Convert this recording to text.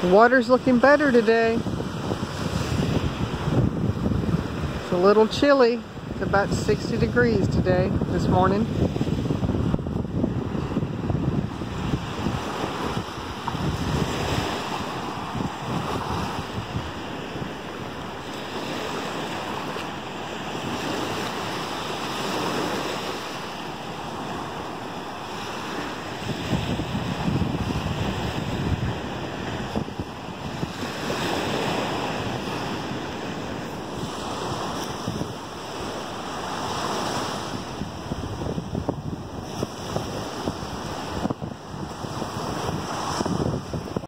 The water's looking better today. It's a little chilly. It's about 60 degrees today, this morning.